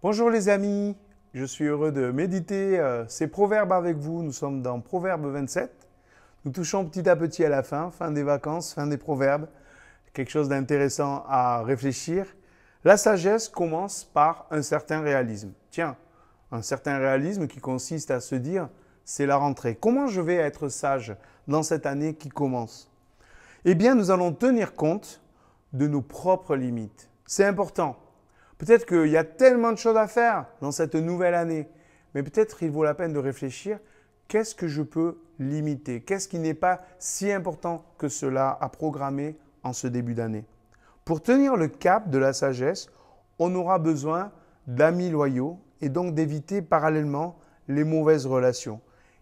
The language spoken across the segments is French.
Bonjour les amis, je suis heureux de méditer euh, ces proverbes avec vous. Nous sommes dans Proverbe 27. Nous touchons petit à petit à la fin, fin des vacances, fin des proverbes. Quelque chose d'intéressant à réfléchir. La sagesse commence par un certain réalisme. Tiens, un certain réalisme qui consiste à se dire, c'est la rentrée. Comment je vais être sage dans cette année qui commence? Eh bien, nous allons tenir compte de nos propres limites. C'est important. Peut-être qu'il y a tellement de choses à faire dans cette nouvelle année, mais peut-être il vaut la peine de réfléchir, qu'est-ce que je peux limiter? Qu'est-ce qui n'est pas si important que cela à programmer en ce début d'année? Pour tenir le cap de la sagesse, on aura besoin d'amis loyaux et donc d'éviter parallèlement les mauvaises relations.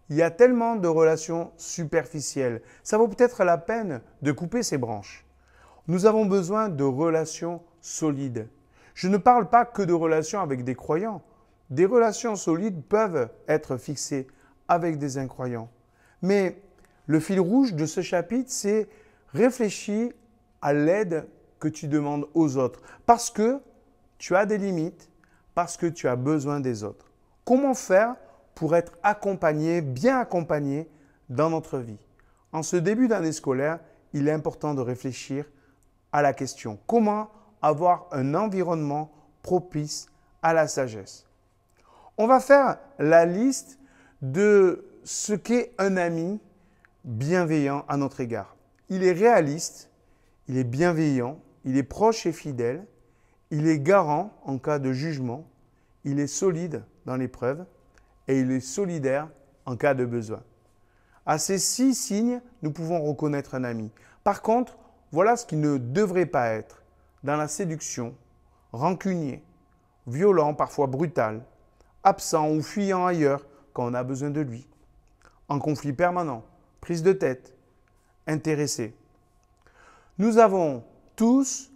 Il y a tellement de relations superficielles. Ça vaut peut-être la peine de couper ces branches. Nous avons besoin de relations solides. Je ne parle pas que de relations avec des croyants. Des relations solides peuvent être fixées avec des incroyants. Mais le fil rouge de ce chapitre, c'est réfléchir à l'aide que tu demandes aux autres. Parce que tu as des limites, parce que tu as besoin des autres. Comment faire pour être accompagné, bien accompagné dans notre vie? En ce début d'année scolaire, il est important de réfléchir à la question comment avoir un environnement propice à la sagesse. On va faire la liste de ce qu'est un ami bienveillant à notre égard. Il est réaliste, il est bienveillant, il est proche et fidèle, il est garant en cas de jugement, il est solide dans l'épreuve et il est solidaire en cas de besoin. À ces six signes, nous pouvons reconnaître un ami. Par contre, voilà ce qui ne devrait pas être dans la séduction, rancunier, violent, parfois brutal, absent ou fuyant ailleurs quand on a besoin de lui, en conflit permanent, prise de tête, intéressé. Nous avons tous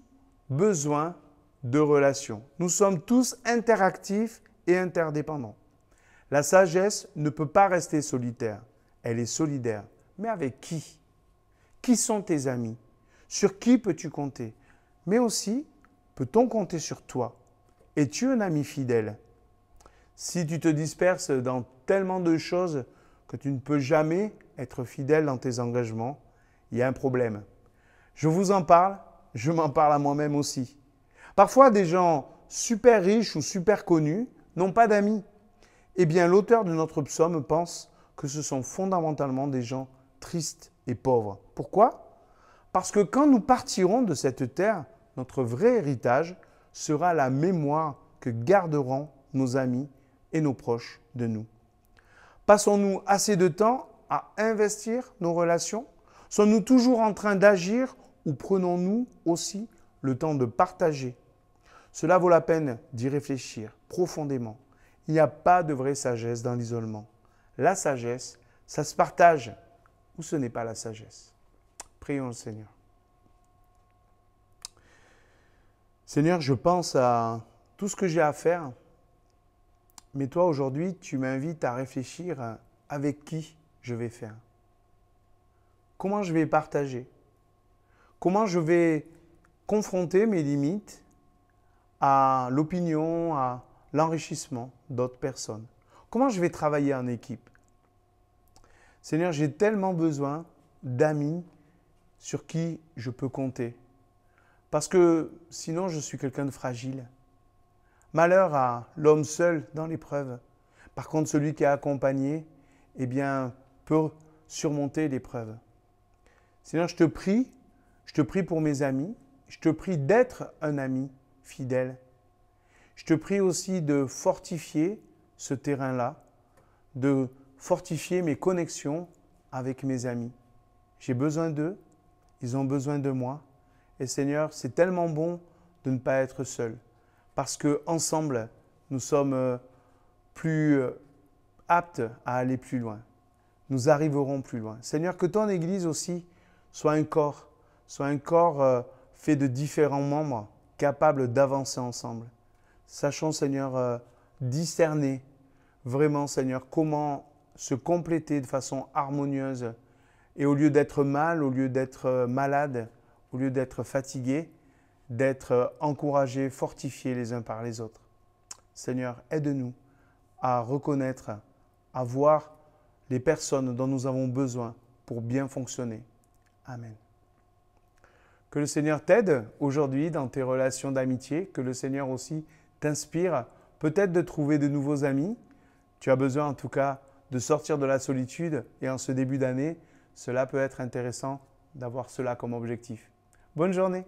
besoin de relations. Nous sommes tous interactifs et interdépendants. La sagesse ne peut pas rester solitaire, elle est solidaire. Mais avec qui? Qui sont tes amis? Sur qui peux-tu compter? Mais aussi peut-on compter sur toi? Es-tu un ami fidèle? Si tu te disperses dans tellement de choses que tu ne peux jamais être fidèle dans tes engagements, il y a un problème. Je vous en parle, je m'en parle à moi-même aussi. Parfois, des gens super riches ou super connus n'ont pas d'amis. Eh bien, l'auteur de notre psaume pense que ce sont fondamentalement des gens tristes et pauvres. Pourquoi? Parce que quand nous partirons de cette terre, notre vrai héritage sera la mémoire que garderont nos amis et nos proches de nous. Passons-nous assez de temps à investir nos relations? Sommes-nous toujours en train d'agir ou prenons-nous aussi le temps de partager? Cela vaut la peine d'y réfléchir profondément. Il n'y a pas de vraie sagesse dans l'isolement. La sagesse, ça se partage ou ce n'est pas la sagesse? Prions le Seigneur. Seigneur, je pense à tout ce que j'ai à faire, mais toi aujourd'hui, tu m'invites à réfléchir avec qui je vais faire. Comment je vais partager? Comment je vais confronter mes limites à l'opinion, à l'enrichissement d'autres personnes? Comment je vais travailler en équipe? Seigneur, j'ai tellement besoin d'amis sur qui je peux compter. Parce que sinon, je suis quelqu'un de fragile. Malheur à l'homme seul dans l'épreuve. Par contre, celui qui est accompagné, eh bien, peut surmonter l'épreuve. Seigneur, je te prie, je te prie pour mes amis, je te prie d'être un ami fidèle. Je te prie aussi de fortifier ce terrain-là, de fortifier mes connexions avec mes amis. J'ai besoin d'eux, ils ont besoin de moi. Et Seigneur, c'est tellement bon de ne pas être seul, parce que ensemble, nous sommes euh, plus euh, aptes à aller plus loin. Nous arriverons plus loin. Seigneur, que ton Église aussi soit un corps, soit un corps euh, fait de différents membres capables d'avancer ensemble. Sachons, Seigneur, discerner vraiment, Seigneur, comment se compléter de façon harmonieuse et au lieu d'être mal, au lieu d'être euh, malade, au lieu d'être fatigué, d'être euh, encouragé, fortifié les uns par les autres. Seigneur, aide-nous à reconnaître, à voir les personnes dont nous avons besoin pour bien fonctionner. Amen. Que le Seigneur t'aide aujourd'hui dans tes relations d'amitié, que le Seigneur aussi t'inspire peut-être de trouver de nouveaux amis. Tu as besoin en tout cas de sortir de la solitude et en ce début d'année, cela peut être intéressant d'avoir cela comme objectif. Bonne journée